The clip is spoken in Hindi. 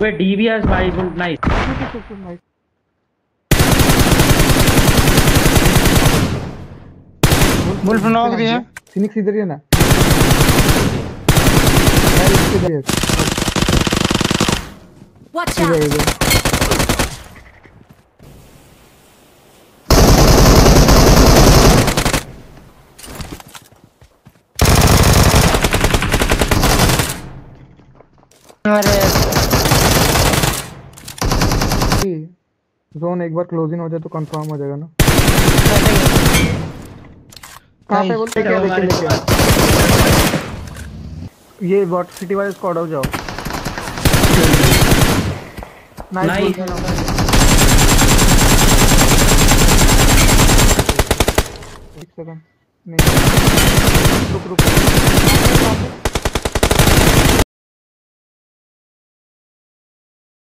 Wait, DBS भाई full nice. नाइस बुल्फ नॉक दिया। फिनिक्स इधर ही है। ना इधर ही Watch इधर out! जोन एक बार क्लोज इन हो जाए तो कंफर्म हो जाएगा ना। कहाँ पे बोल चलो, हमारे पास। ये वॉट सिटी वाले स्क्वाड हो जाओ। Nice. एक सेकंड नहीं। रुक रुक।